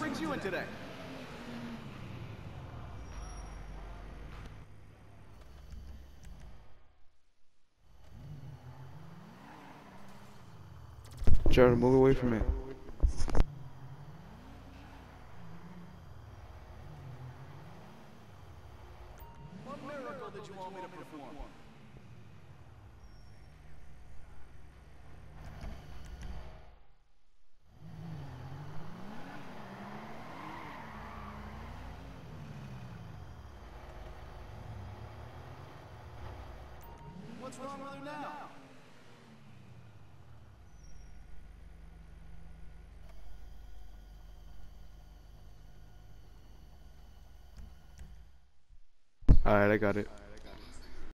let you in today? Jared, move away from me. What miracle did you want me to perform? What's wrong with her now? Alright, I got it.